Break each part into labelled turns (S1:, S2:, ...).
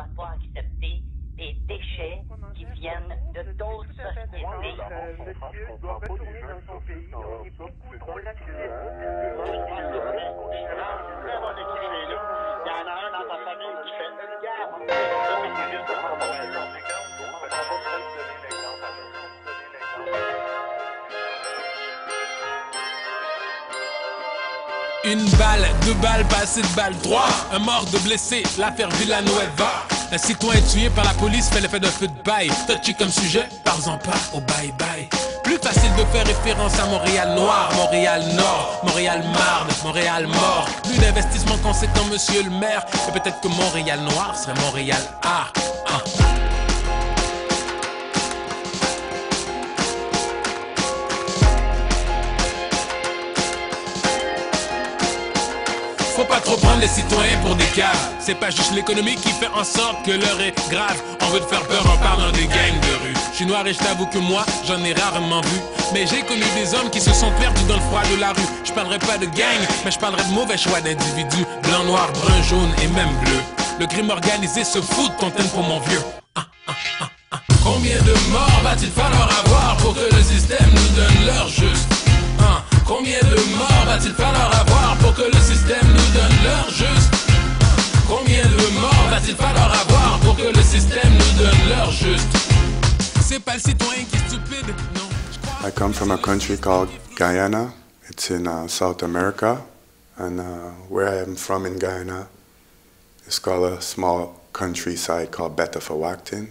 S1: doit pas accepter des déchets qui viennent de d'autres sociétés.
S2: Monsieur doit retourner dans son pays. On est beaucoup trop
S3: Une balle, deux balles, passées de balle, trois. Un mort, deux blessés, l'affaire Villanueva. Un citoyen tué par la police fait l'effet d'un feu de bail. Touchy comme sujet, parlons pas au bye-bye. Plus facile de faire référence à Montréal noir, Montréal nord, Montréal marne, Montréal mort. Plus d'investissement conséquent, monsieur le maire. Et peut-être que Montréal noir serait Montréal art. Faut pas trop prendre les citoyens pour des cas. C'est pas juste l'économie qui fait en sorte que l'heure est grave. On veut te faire peur en parlant des gangs de rue. Je suis noir et je t'avoue que moi, j'en ai rarement vu. Mais j'ai connu des hommes qui se sont perdus dans le froid de la rue. Je parlerai pas de gang, mais je parlerai de mauvais choix d'individus. Blanc, noir, brun, jaune et même bleu. Le crime organisé se fout de ton pour mon vieux. Ah, ah, ah. Combien de morts va-t-il falloir avoir pour que le système nous donne leur juste Combien de morts va-t-il falloir avoir pour que le système nous donne leur juste Combien de morts va-t-il falloir avoir pour que le système nous donne leur juste C'est pas le citoyen qui est stupide, non.
S4: I come from a country called Guyana. It's in uh, South America. And uh, where I am from in Guyana is called a small countryside called Betafawaktin.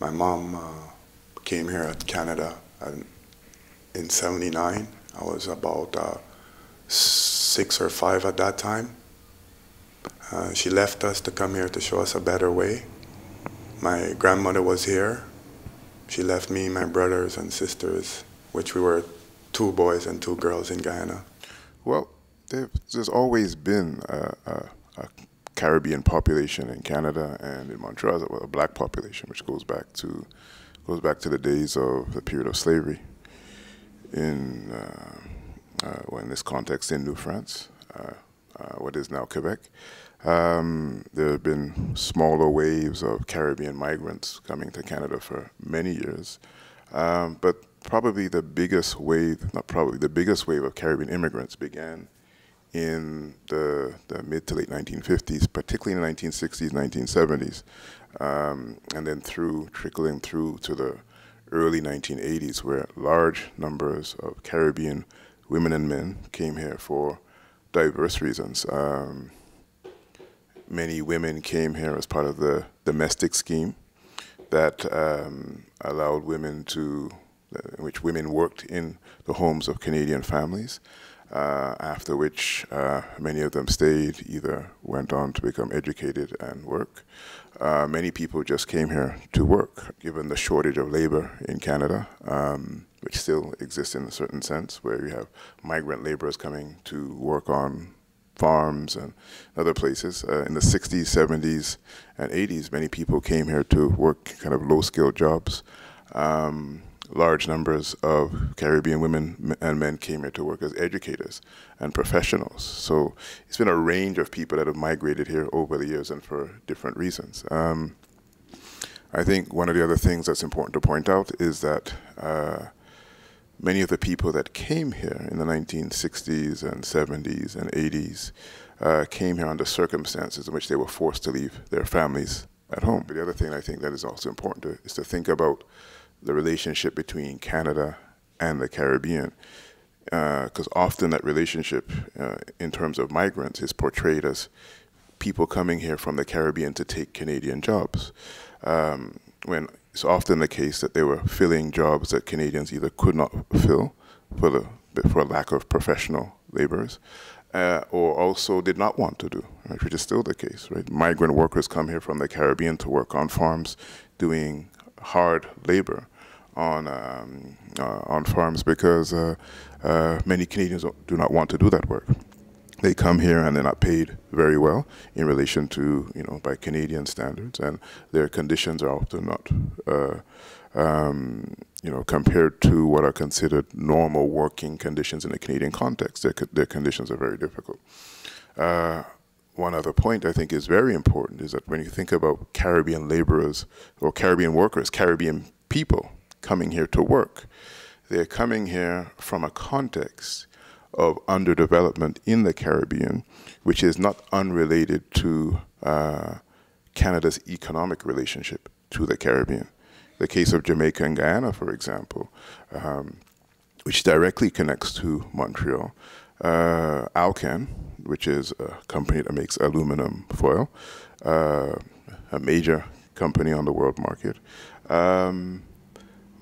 S4: My mom uh, came here at Canada in 79. I was about uh, six or five at that time. Uh, she left us to come here to show us a better way. My grandmother was here. She left me, my brothers and sisters, which we were two boys and two girls in Guyana.
S5: Well, there's always been a, a, a Caribbean population in Canada and in Montreal, a black population, which goes back to goes back to the days of the period of slavery. In uh, uh, well, in this context, in New France, uh, what is now Quebec, um, there have been smaller waves of Caribbean migrants coming to Canada for many years. Um, but probably the biggest wave, not probably, the biggest wave of Caribbean immigrants began in the, the mid to late 1950s, particularly in the 1960s, 1970s, um, and then through, trickling through to the early 1980s, where large numbers of Caribbean women and men came here for diverse reasons. Um, many women came here as part of the domestic scheme that um, allowed women to, uh, in which women worked in the homes of Canadian families, uh, after which uh, many of them stayed, either went on to become educated and work. Uh, many people just came here to work, given the shortage of labor in Canada, um, which still exists in a certain sense, where you have migrant laborers coming to work on farms and other places. Uh, in the 60s, 70s, and 80s, many people came here to work kind of low skilled jobs. Um, large numbers of Caribbean women and men came here to work as educators and professionals. So it's been a range of people that have migrated here over the years and for different reasons. Um, I think one of the other things that's important to point out is that uh, many of the people that came here in the 1960s and 70s and 80s uh, came here under circumstances in which they were forced to leave their families at home. But the other thing I think that is also important to, is to think about the relationship between Canada and the Caribbean. Because often that relationship, uh, in terms of migrants, is portrayed as people coming here from the Caribbean to take Canadian jobs. Um, when it's often the case that they were filling jobs that Canadians either could not fill for the for lack of professional laborers, uh, or also did not want to do, right, which is still the case. Right, migrant workers come here from the Caribbean to work on farms, doing hard labor on um, uh, on farms because uh, uh, many Canadians don't- want to do that work they come here and they're not paid very well in relation to you know by Canadian standards, and their conditions are often not uh, um, you know compared to what are considered normal working conditions in a Canadian context. Their, their conditions are very difficult. Uh, one other point I think is very important is that when you think about Caribbean laborers or Caribbean workers, Caribbean people coming here to work, they're coming here from a context of underdevelopment in the Caribbean, which is not unrelated to uh, Canada's economic relationship to the Caribbean. The case of Jamaica and Guyana, for example, um, which directly connects to Montreal, uh, Alcan, which is a company that makes aluminum foil, uh, a major company on the world market. Um,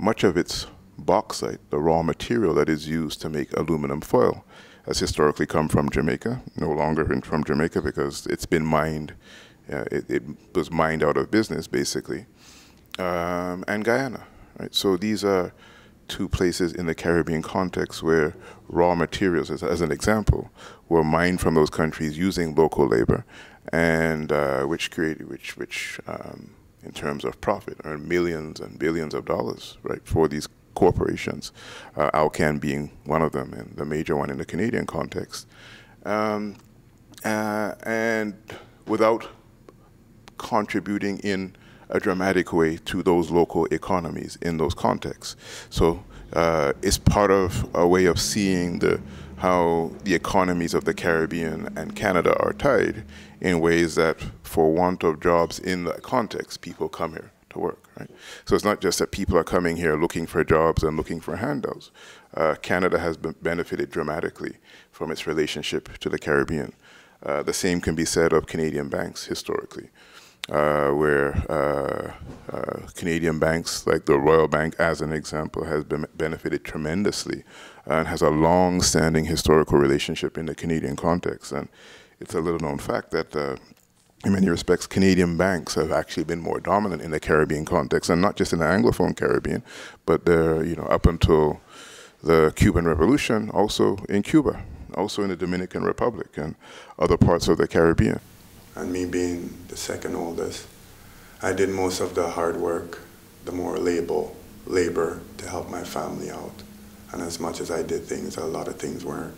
S5: much of its bauxite, the raw material that is used to make aluminum foil, has historically come from Jamaica, no longer from Jamaica because it's been mined, uh, it, it, was mined out of business basically, um, and Guyana. Right? So these are two places in the Caribbean context where raw materials, as, as an example, were mined from those countries using local labor, and uh, which created, which, which um, in terms of profit, earned millions and billions of dollars, right, for these corporations. Uh, Alcan being one of them, and the major one in the Canadian context. Um, uh, and without contributing in a dramatic way to those local economies in those contexts. So uh, it's part of a way of seeing the how the economies of the Caribbean and Canada are tied in ways that, for want of jobs in that context, people come here to work. Right? So it's not just that people are coming here looking for jobs and looking for handouts. Uh, Canada has benefited dramatically from its relationship to the Caribbean. Uh, the same can be said of Canadian banks historically uh, where uh, uh, Canadian banks, like the Royal Bank as an example, has been benefited tremendously and has a long-standing historical relationship in the Canadian context. And it's a little-known fact that uh, in many respects, Canadian banks have actually been more dominant in the Caribbean context, and not just in the Anglophone Caribbean, but they're, you know, up until the Cuban Revolution, also in Cuba, also in the Dominican Republic and other parts of the Caribbean
S4: and me being the second oldest, I did most of the hard work, the more labor, labor to help my family out. And as much as I did things, a lot of things weren't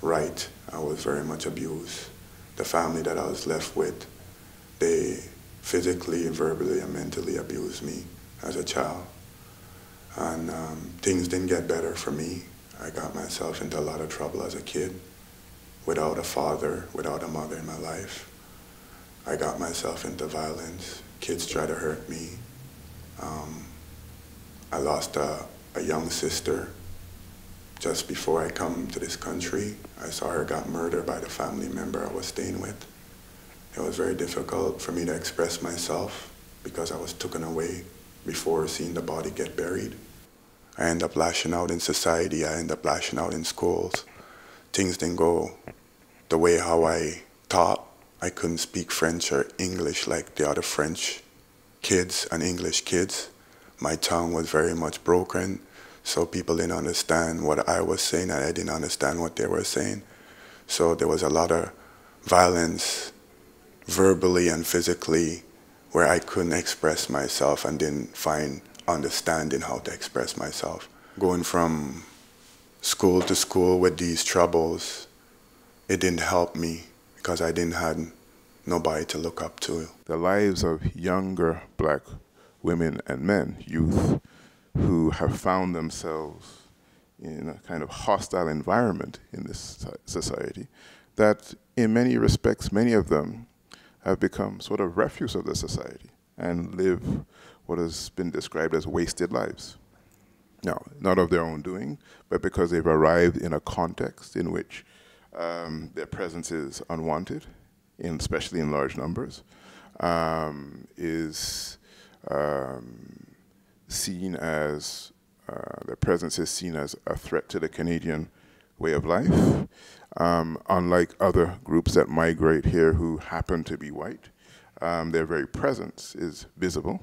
S4: right. I was very much abused. The family that I was left with, they physically, verbally, and mentally abused me as a child. And um, things didn't get better for me. I got myself into a lot of trouble as a kid without a father, without a mother in my life. I got myself into violence. Kids tried to hurt me. Um, I lost a, a young sister just before I come to this country. I saw her got murdered by the family member I was staying with. It was very difficult for me to express myself because I was taken away before seeing the body get buried. I end up lashing out in society. I end up lashing out in schools. Things didn't go the way how I thought. I couldn't speak French or English like the other French kids and English kids. My tongue was very much broken, so people didn't understand what I was saying and I didn't understand what they were saying. So there was a lot of violence verbally and physically where I couldn't express myself and didn't find understanding how to express myself. Going from school to school with these troubles, it didn't help me because I didn't have nobody to look up to.
S5: The lives of younger black women and men, youth, who have found themselves in a kind of hostile environment in this society, that in many respects, many of them have become sort of refuse of the society and live what has been described as wasted lives. Now, not of their own doing, but because they've arrived in a context in which um, their presence is unwanted, in, especially in large numbers, um, is um, seen as, uh, their presence is seen as a threat to the Canadian way of life. Um, unlike other groups that migrate here who happen to be white, um, their very presence is visible.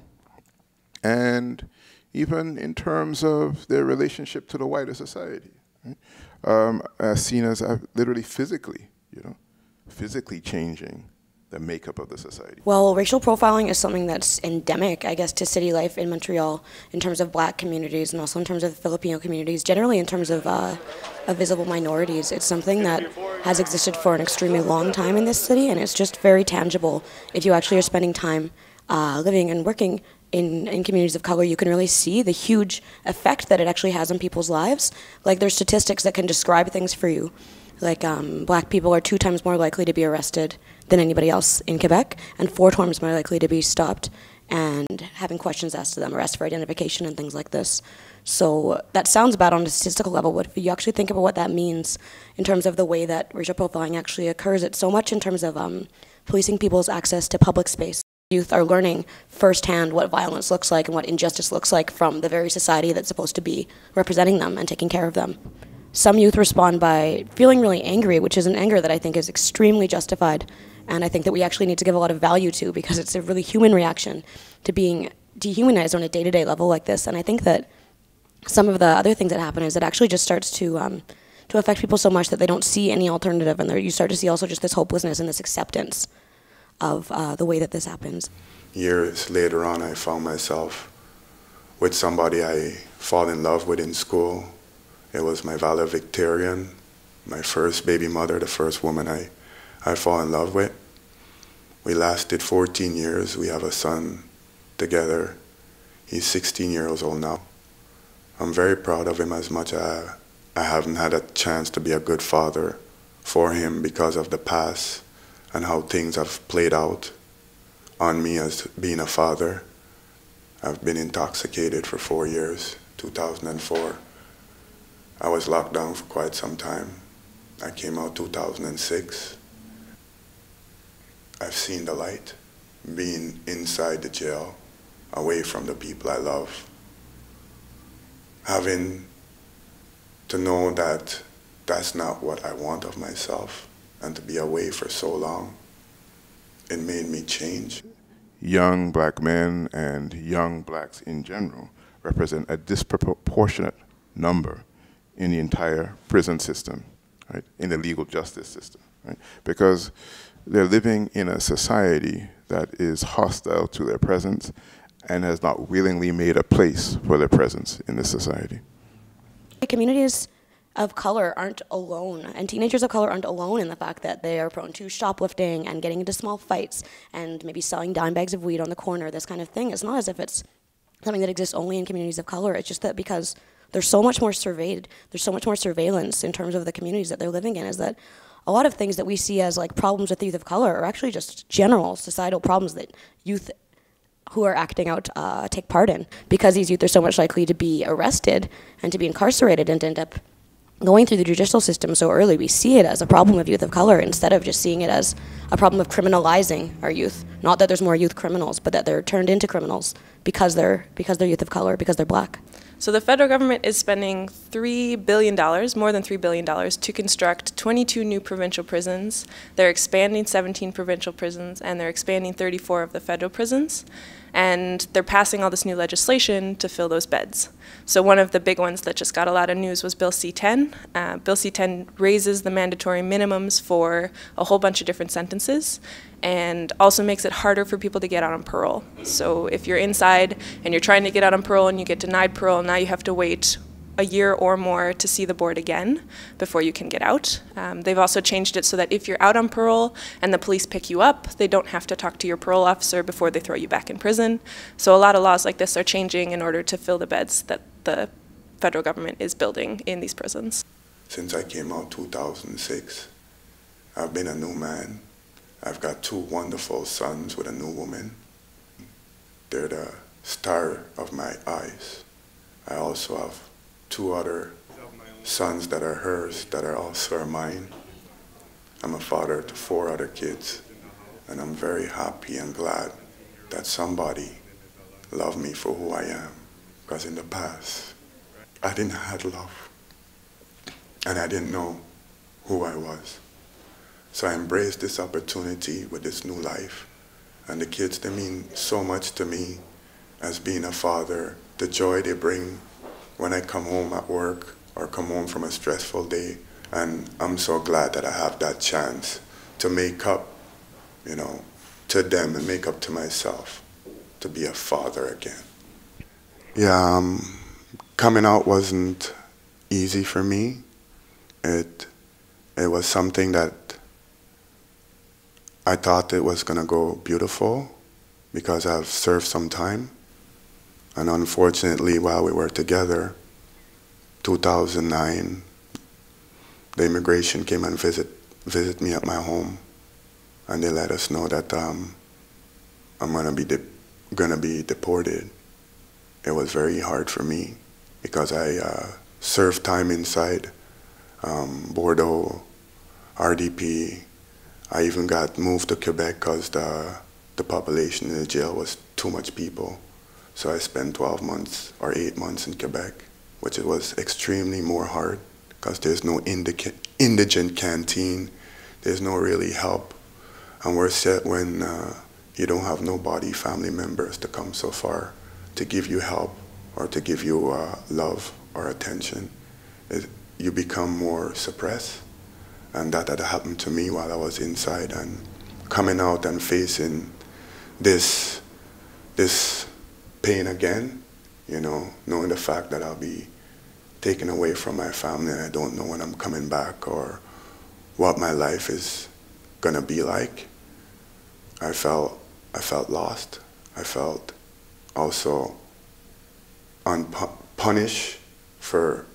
S5: And even in terms of their relationship to the wider society um, as seen as uh, literally physically, you know, physically changing the makeup of the society?
S6: Well, racial profiling is something that's endemic, I guess, to city life in Montreal in terms of black communities and also in terms of Filipino communities, generally in terms of, uh, of visible minorities. It's something that has existed for an extremely long time in this city, and it's just very tangible. If you actually are spending time uh, living and working in, in communities of color, you can really see the huge effect that it actually has on people's lives. Like, there's statistics that can describe things for you. Like, um, black people are two times more likely to be arrested than anybody else in Quebec, and four times more likely to be stopped and having questions asked to them, arrest for identification, and things like this. So that sounds bad on a statistical level, but if you actually think about what that means in terms of the way that racial profiling actually occurs, it's so much in terms of um, policing people's access to public space. Youth are learning firsthand what violence looks like and what injustice looks like from the very society that's supposed to be representing them and taking care of them. Some youth respond by feeling really angry, which is an anger that I think is extremely justified and I think that we actually need to give a lot of value to because it's a really human reaction to being dehumanized on a day to day level like this. And I think that some of the other things that happen is it actually just starts to um, to affect people so much that they don't see any alternative, and you start to see also just this hopelessness and this acceptance of uh, the way that this happens.
S4: Years later on, I found myself with somebody I fall in love with in school. It was my valedictorian, my first baby mother, the first woman I I fall in love with. We lasted 14 years. We have a son together. He's 16 years old now. I'm very proud of him as much as I haven't had a chance to be a good father for him because of the past and how things have played out on me as being a father. I've been intoxicated for four years, 2004. I was locked down for quite some time. I came out 2006. I've seen the light, being inside the jail, away from the people I love. Having to know that that's not what I want of myself and to be away for so long, it made me change.
S5: Young black men and young blacks in general represent a disproportionate number in the entire prison system, right, in the legal justice system, right? Because they're living in a society that is hostile to their presence and has not willingly made a place for their presence in this society.
S6: Communities of color aren't alone, and teenagers of color aren't alone in the fact that they are prone to shoplifting and getting into small fights and maybe selling dime bags of weed on the corner, this kind of thing. It's not as if it's something that exists only in communities of color. It's just that because there's so much more surveyed, there's so much more surveillance in terms of the communities that they're living in, is that a lot of things that we see as like problems with youth of color are actually just general societal problems that youth who are acting out uh, take part in because these youth are so much likely to be arrested and to be incarcerated and to end up going through the judicial system so early, we see it as a problem of youth of color instead of just seeing it as a problem of criminalizing our youth. Not that there's more youth criminals, but that they're turned into criminals because they're because they're youth of color, because they're black.
S7: So the federal government is spending $3 billion, more than $3 billion, to construct 22 new provincial prisons. They're expanding 17 provincial prisons, and they're expanding 34 of the federal prisons. And they're passing all this new legislation to fill those beds. So one of the big ones that just got a lot of news was Bill C-10. Uh, Bill C-10 raises the mandatory minimums for a whole bunch of different sentences and also makes it harder for people to get out on parole. So if you're inside and you're trying to get out on parole and you get denied parole, now you have to wait a year or more to see the board again before you can get out. Um, they've also changed it so that if you're out on parole and the police pick you up, they don't have to talk to your parole officer before they throw you back in prison. So a lot of laws like this are changing in order to fill the beds that the federal government is building in these prisons.
S4: Since I came out 2006, I've been a new man. I've got two wonderful sons with a new woman. They're the star of my eyes. I also have two other sons that are hers that are also mine. I'm a father to four other kids, and I'm very happy and glad that somebody loved me for who I am. Because in the past, I didn't have love, and I didn't know who I was. So I embraced this opportunity with this new life. And the kids, they mean so much to me as being a father, the joy they bring when I come home at work or come home from a stressful day. And I'm so glad that I have that chance to make up you know, to them and make up to myself to be a father again. Yeah, um, coming out wasn't easy for me. It it was something that I thought it was gonna go beautiful because I've served some time. And unfortunately, while we were together, 2009, the immigration came and visit visit me at my home, and they let us know that um, I'm gonna be gonna be deported. It was very hard for me because I uh, served time inside um, Bordeaux, RDP. I even got moved to Quebec because the the population in the jail was too much people. So I spent 12 months or eight months in Quebec, which it was extremely more hard because there's no indigent canteen, there's no really help. And we're set when uh, you don't have nobody, family members to come so far to give you help or to give you uh, love or attention. It, you become more suppressed. And that had happened to me while I was inside and coming out and facing this, this pain again, you know, knowing the fact that I'll be taken away from my family and I don't know when I'm coming back or what my life is gonna be like. I felt I felt lost. I felt also unpunished for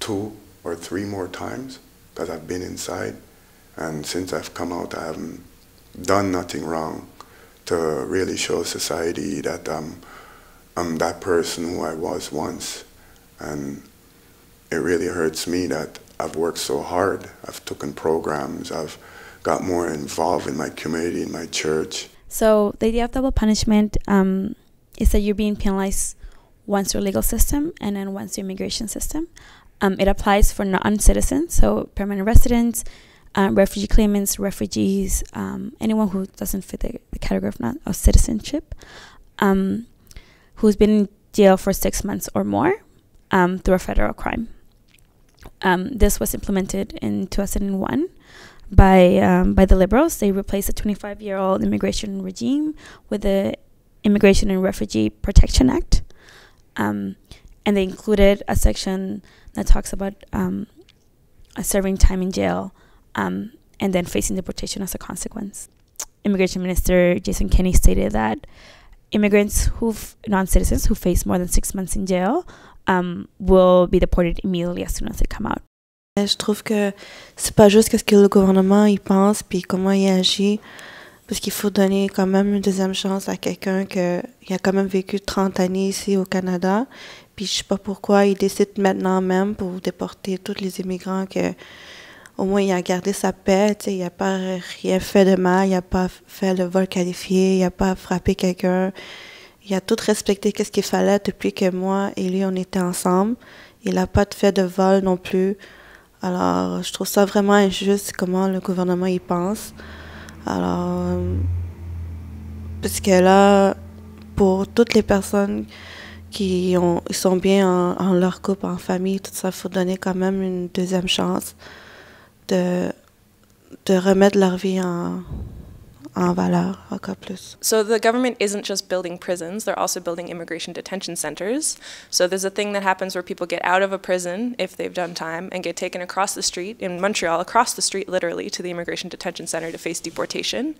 S4: two or three more times because I've been inside. And since I've come out, I haven't done nothing wrong to really show society that I'm, I'm that person who I was once. And it really hurts me that I've worked so hard. I've taken programs. I've got more involved in my community, in my church.
S8: So the idea of double punishment um, is that you're being penalized once through legal system and then once through immigration system. Um, it applies for non-citizens, so permanent residents, um, refugee claimants, refugees, um, anyone who doesn't fit the, the category of, non- citizenship, um, who's been in jail for six months or more um, through a federal crime. Um, this was implemented in 2001 by by the liberals. They replaced the 25 year old immigration regime with the Immigration and Refugee Protection Act, and they included a section that talks about um, serving time in jail um, and then facing deportation as a consequence. Immigration Minister Jason Kenney stated that immigrants who non-citizens who face more than six months in jail um, will be deported immediately as soon as they come out.
S9: Je trouve que c'est pas juste ce que le gouvernement y pense puis comment il agit, parce qu'il faut donner quand même une deuxième chance à quelqu'un qui a quand même vécu 30 années ici au Canada. Puis je sais pas pourquoi il décide maintenant même pour déporter tous les immigrants que au moins il a gardé sa paix, il n'a pas rien fait de mal, il n'a pas fait le vol qualifié, il n'a pas frappé quelqu'un. Il a tout respecté qu'est-ce qu'il fallait depuis que moi et lui on était ensemble. Il n'a pas fait de vol non plus. Alors, je trouve ça vraiment injuste comment le gouvernement y pense. Alors, parce là, pour toutes les personnes qui ont, sont bien en, leur couple, en famille, tout ça, il faut donner quand même une deuxième chance de, de remettre leur vie en, en valeur encore plus.
S7: So the government isn't just building prisons, they're also building immigration detention centers. So there's a thing that happens where people get out of a prison if they've done time and get taken across the street in Montreal, across the street literally to the immigration detention center to face deportation.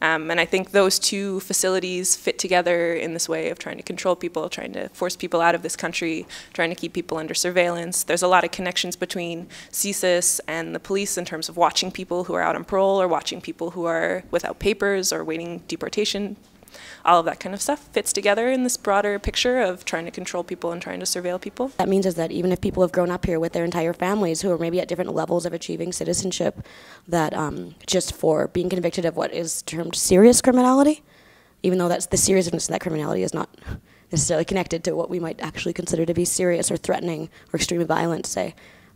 S7: Um, and I think those two facilities fit together in this way of trying to control people, trying to force people out of this country, trying to keep people under surveillance. There's a lot of connections between CSIS and the police in terms of watching people who are out on parole or watching people who are without papers or waiting deportation all of that kind of stuff fits together in this broader picture of trying to control people and trying to surveil people.
S6: That means is that even if people have grown up here with their entire families who are maybe at different levels of achieving citizenship, that um, just for being convicted of what is termed serious criminality, even though that's the seriousness of that criminality is not necessarily connected to what we might actually consider to be serious or threatening or extremely violent, say.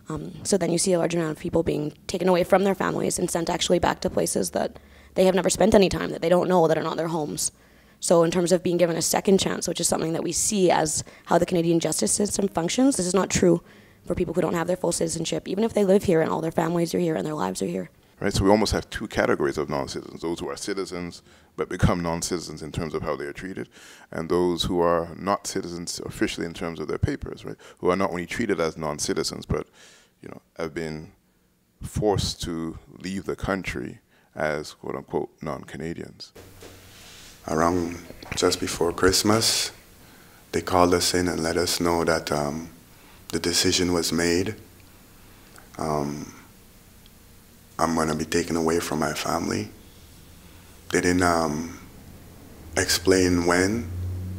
S6: Um, so then you see a large amount of people being taken away from their families and sent actually back to places that they have never spent any time, that they don't know, that are not their homes. So in terms of being given a second chance, which is something that we see as how the Canadian justice system functions, this is not true for people who don't have their full citizenship, even if they live here and all their families are here and their lives are here.
S5: right? So we almost have two categories of non-citizens: those who are citizens but become non-citizens in terms of how they are treated, and those who are not citizens officially in terms of their papers, right? Who are not only treated as non-citizens, but you know have been forced to leave the country as quote unquote non-Canadians.
S4: Around just before Christmas, they called us in and let us know that um, the decision was made. Um, I'm going to be taken away from my family. They didn't um, explain when,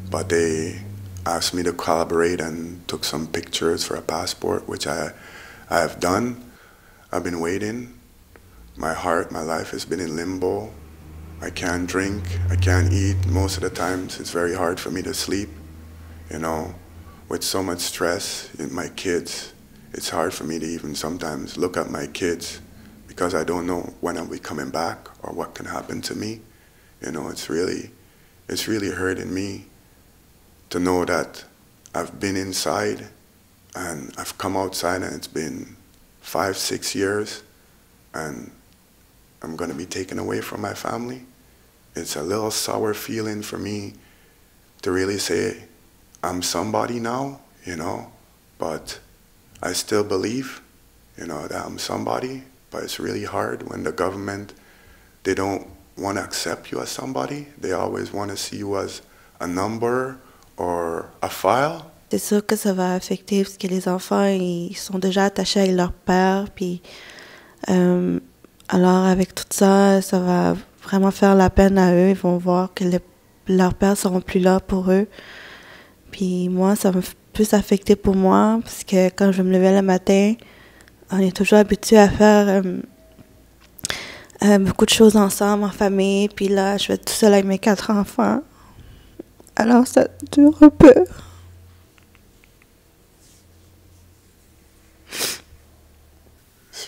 S4: but they asked me to collaborate and took some pictures for a passport, which I, I have done. I've been waiting. My heart, my life has been in limbo. I can't drink, I can't eat. Most of the times it's very hard for me to sleep. You know, with so much stress in my kids, it's hard for me to even sometimes look at my kids because I don't know when I'll be coming back or what can happen to me. You know, it's really, it's really hurting me to know that I've been inside and I've come outside and it's been five, six years and I'm going to be taken away from my family. It's a little sour feeling for me to really say, I'm somebody now, you know, but I still believe, you know, that I'm somebody, but it's really hard when the government, they don't want to accept you as somebody. They always want to see you as a number or a file.
S9: C'est sûr que ça va affecter parce que les enfants, ils sont déjà attachés avec leur père, puis euh, alors avec tout ça, ça va vraiment faire la peine à eux. Ils vont voir que leurs pères seront plus là pour eux. Puis moi, ça me plus affecté pour moi parce que quand je me levais le matin, on est toujours habitué à faire euh, euh, beaucoup de choses ensemble en famille. Puis là, je vais tout seul avec mes quatre enfants. Alors ça dure un peu.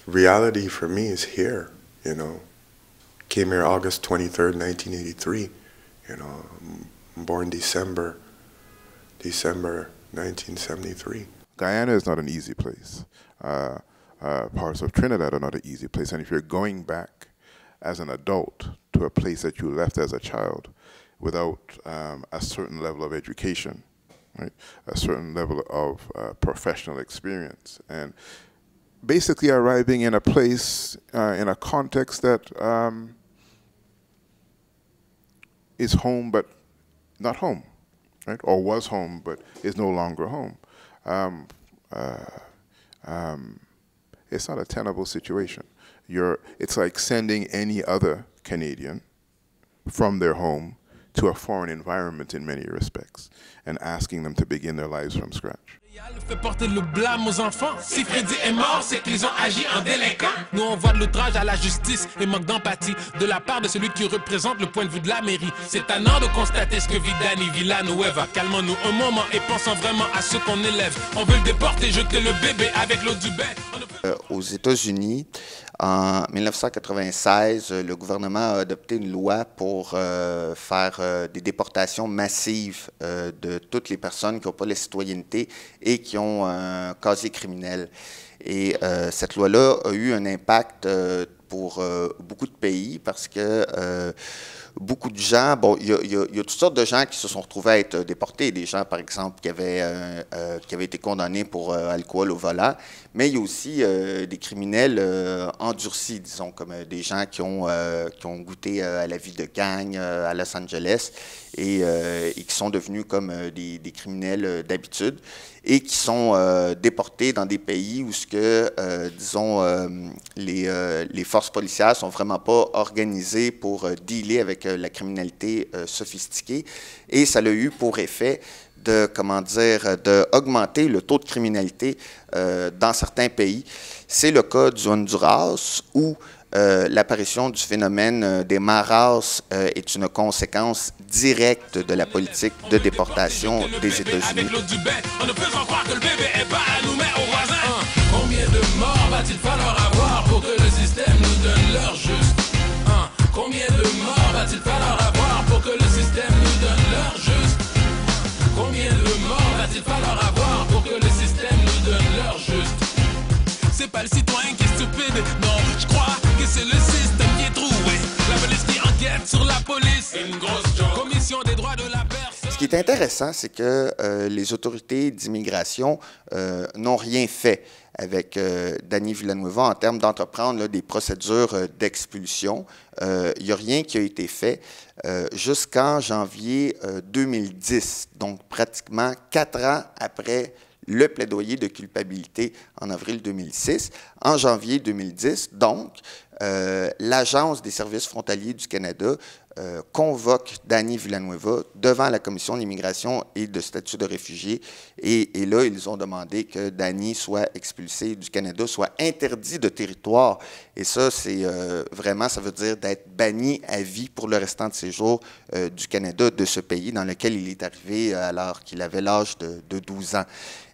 S4: Reality for me is here, you know. Came here August 23rd, 1983. You know, born December, December 1973.
S5: Guyana is not an easy place. Uh, uh, parts of Trinidad are not an easy place. And if you're going back as an adult to a place that you left as a child without um, a certain level of education, right, a certain level of uh, professional experience, and basically arriving in a place, uh, in a context that um, is home but not home, right? Or was home but is no longer home. Um, uh, um, it's not a tenable situation. You're, it's like sending any other Canadian from their home to a foreign environment in many respects and asking them to begin their lives from scratch.
S3: Fait porter le blâme aux enfants. Si Freddy est mort, c'est qu'ils ont agi en délinquant. Nous, on voit de l'outrage à la justice et manque d'empathie de la part de celui qui représente le point de vue de la mairie. C'est tannant de constater ce que vit Danny Villanueva. Calmons-nous un moment et pensons vraiment à ce qu'on élève. On veut le déporter, jeter le bébé avec l'eau du bain.
S10: Euh, aux États-Unis, en 1996, le gouvernement a adopté une loi pour euh, faire euh, des déportations massives euh, de toutes les personnes qui n'ont pas la citoyenneté et qui ont un casier criminel. Et euh, cette loi-là a eu un impact euh, pour euh, beaucoup de pays parce que beaucoup de gens, bon, il y, a toutes sortes de gens qui se sont retrouvés à être déportés, des gens, par exemple, qui avaient, qui avaient été condamnés pour alcool au volant, mais il y a aussi des criminels endurcis, disons, comme des gens qui ont, goûté à la vie de gang à Los Angeles et, qui sont devenus comme des, criminels d'habitude et qui sont euh, déportés dans des pays où ce que, euh, disons, euh, les, les, forces policières sont vraiment pas organisées pour dealer avec la criminalité sophistiquée. Et ça a eu pour effet de, comment dire, d'augmenter le taux de criminalité dans certains pays. C'est le cas du Honduras où euh, l'apparition du phénomène euh, des maras euh, est une conséquence directe de la politique de déportation des États-Unis. Ce qui est intéressant, c'est que euh, les autorités d'immigration euh, n'ont rien fait avec euh, Danny Villanueva en termes d'entreprendre des procédures euh, d'expulsion. Il n'y a rien qui a été fait jusqu'en janvier 2010, donc pratiquement quatre ans après le plaidoyer de culpabilité en avril 2006. En janvier 2010, donc, l'Agence des services frontaliers du Canada euh, convoque Danny Villanueva devant la commission d'immigration et de statut de réfugié. Et, là, ils ont demandé que Danny soit expulsé du Canada, soit interdit de territoire. Et ça, c'est euh, vraiment, ça veut dire d'être banni à vie pour le restant de ses jours euh, du Canada, de ce pays dans lequel il est arrivé alors qu'il avait l'âge de, de 12 ans.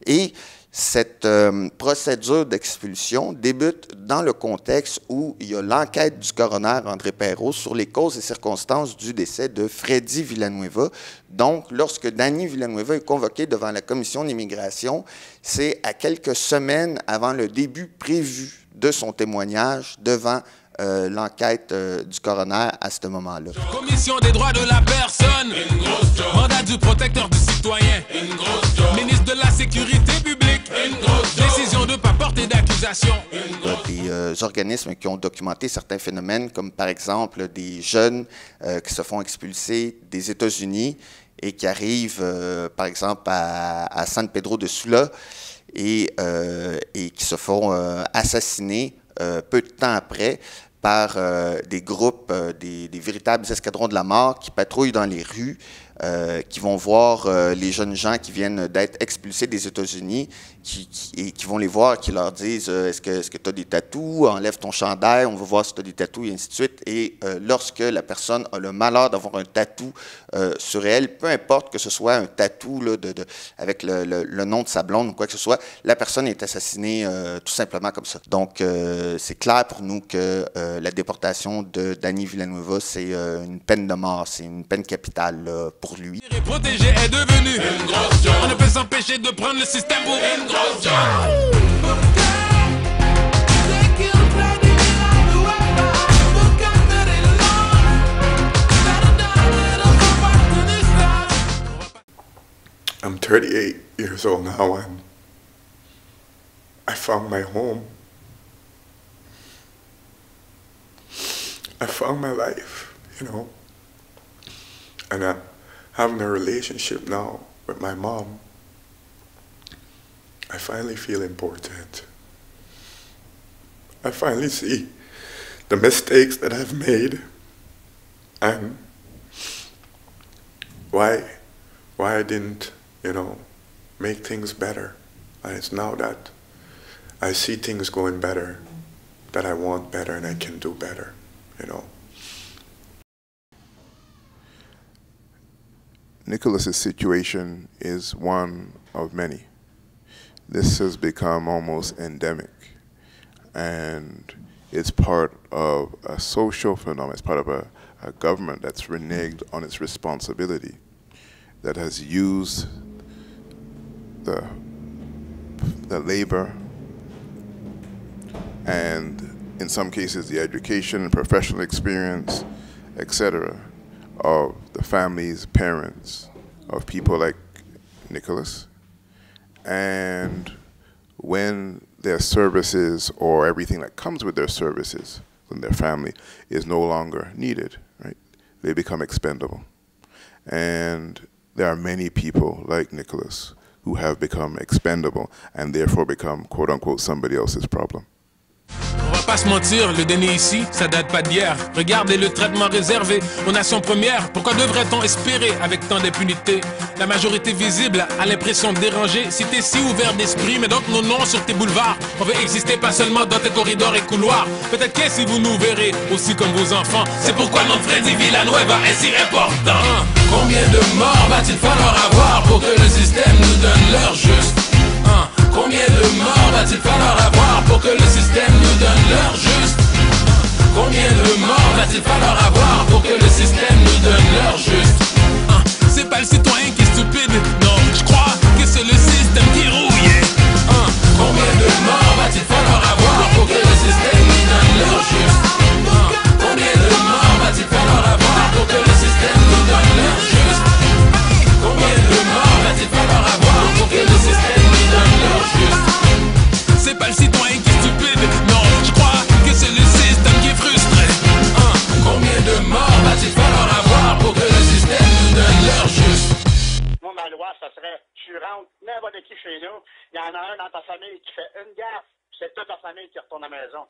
S10: Et cette euh, procédure d'expulsion débute dans le contexte où il y a l'enquête du coroner André Perrault sur les causes et circonstances du décès de Freddy Villanueva. Donc, lorsque Danny Villanueva est convoqué devant la commission d'immigration, c'est à quelques semaines avant le début prévu de son témoignage devant euh, l'enquête euh, du coroner à ce moment-là.
S3: Commission des droits de la personne, mandat du protecteur du citoyen, ministre de la sécurité publique, décision de porter d'accusation.
S10: A des euh, organismes qui ont documenté certains phénomènes, comme par exemple des jeunes qui se font expulser des États-Unis et qui arrivent, par exemple, à, San Pedro de Sula et, qui se font assassiner peu de temps après par euh, des groupes, euh, des, véritables escadrons de la mort qui patrouillent dans les rues euh, qui vont voir euh, les jeunes gens qui viennent d'être expulsés des États-Unis qui, et qui vont les voir, qui leur disent euh, Est-ce que tu as des tatous? Enlève ton chandail, on va voir si tu as des tatous, et ainsi de suite. Et lorsque la personne a le malheur d'avoir un tatou sur elle, peu importe que ce soit un tatou avec le, nom de sa blonde ou quoi que ce soit, la personne est assassinée tout simplement comme ça. Donc, c'est clair pour nous que la déportation de Danny Villanueva, c'est une peine de mort, c'est une peine capitale pour lui.
S3: Protégé est devenu une grosse job. On ne peut s'empêcher de prendre le système pour une grosse job.
S4: I'm 38 years old now and I found my home. I found my life, you know. And I, having a relationship now with my mom, I finally feel important. I finally see the mistakes that I've made and why why I didn't, you know, make things better. And it's now that I see things going better, that I want better and I can do better, you know.
S5: Nicholas's situation is one of many. This has become almost endemic, and it's part of a social phenomenon. It's part of a, a government that's reneged on its responsibility, that has used the the labor and in some cases the education and professional experience, etc of the families, parents of people like Nicholas. And when their services or everything that comes with their services from their family is no longer needed, right? They become expendable. And there are many people like Nicholas who have become expendable and therefore become quote unquote somebody else's problem.
S3: Pas se mentir, le déni ici, ça date pas d'hier. Regardez le traitement réservé aux nations premières. Pourquoi devrait-on espérer avec tant d'impunité? La majorité visible a l'impression de déranger. Si t'es si ouvert d'esprit, mais donc nos noms sur tes boulevards. On veut exister pas seulement dans tes corridors et couloirs. Peut-être que si vous nous verrez aussi comme vos enfants. C'est pourquoi notre Freddy Villanueva est si important. Combien de morts va-t-il falloir avoir pour que le système nous donne leur juste? Combien de morts va-t-il falloir avoir pour que le système Combien de morts va-t-il falloir avoir pour que le système nous donne l'heure juste? Hein, C'est pas le citoyen qui est stupide,
S2: chez nous, il y en a un dans ta famille qui fait une gaffe, c'est toute ta famille qui retourne à la maison.